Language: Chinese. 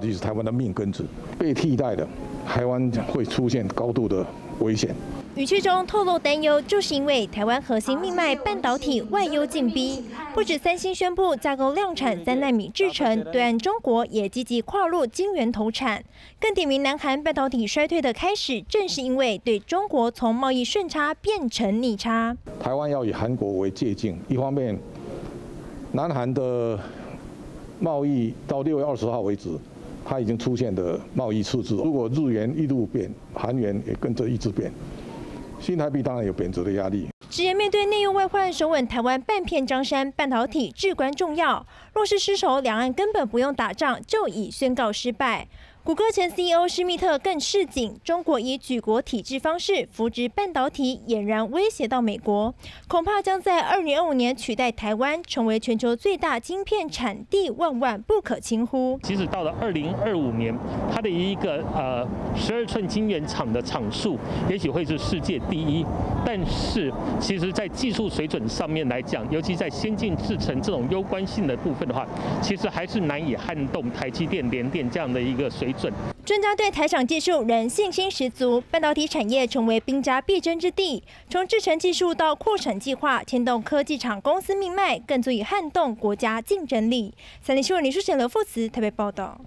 这是台湾的命根子，被替代的，台湾会出现高度的危险。语气中透露担忧，就是因为台湾核心命脉半导体外忧进逼。不止三星宣布架构量产三纳米制程，对岸中国也积极跨入晶圆投产。更点名南韩半导体衰退的开始，正是因为对中国从贸易顺差变成逆差。台湾要以韩国为借鉴，一方面，南韩的贸易到六月二十号为止，它已经出现的贸易赤字。如果日元一路变，韩元也跟着一直变。新台币当然有贬值的压力。直言面对内忧外患，守稳台湾半片江山，半导体至关重要。若是失守，两岸根本不用打仗，就已宣告失败。谷歌前 CEO 施密特更示警，中国以举国体制方式扶植半导体，俨然威胁到美国，恐怕将在二零二五年取代台湾，成为全球最大晶片产地，万万不可轻忽。即使到了二零二五年，它的一个呃十二寸晶圆厂的厂数，也许会是世界第一，但是其实在技术水准上面来讲，尤其在先进制程这种攸关性的部分的话，其实还是难以撼动台积电、联电这样的一个水。专家对台厂技术仍信心十足，半导体产业成为兵家必争之地。从制程技术到扩产计划，牵动科技厂公司命脉，更足以撼动国家竞争力。三立新闻李书贤、刘富慈特别报道。